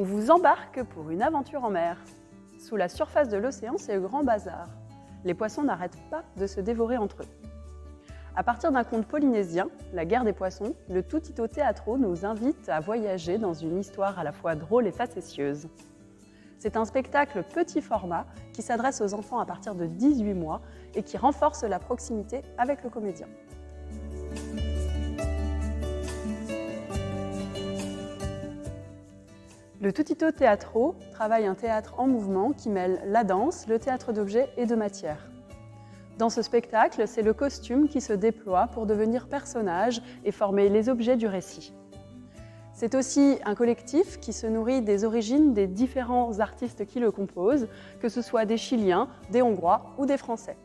On vous embarque pour une aventure en mer. Sous la surface de l'océan, c'est le grand bazar. Les poissons n'arrêtent pas de se dévorer entre eux. À partir d'un conte polynésien, La guerre des poissons, le Tutito Teatro nous invite à voyager dans une histoire à la fois drôle et facétieuse. C'est un spectacle petit format qui s'adresse aux enfants à partir de 18 mois et qui renforce la proximité avec le comédien. Le Tutito Teatro travaille un théâtre en mouvement qui mêle la danse, le théâtre d'objets et de matière. Dans ce spectacle, c'est le costume qui se déploie pour devenir personnage et former les objets du récit. C'est aussi un collectif qui se nourrit des origines des différents artistes qui le composent, que ce soit des Chiliens, des Hongrois ou des Français.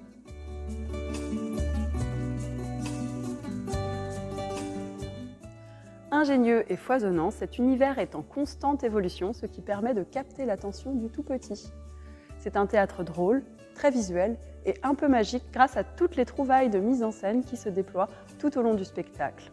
Ingénieux et foisonnant, cet univers est en constante évolution, ce qui permet de capter l'attention du tout petit. C'est un théâtre drôle, très visuel et un peu magique grâce à toutes les trouvailles de mise en scène qui se déploient tout au long du spectacle.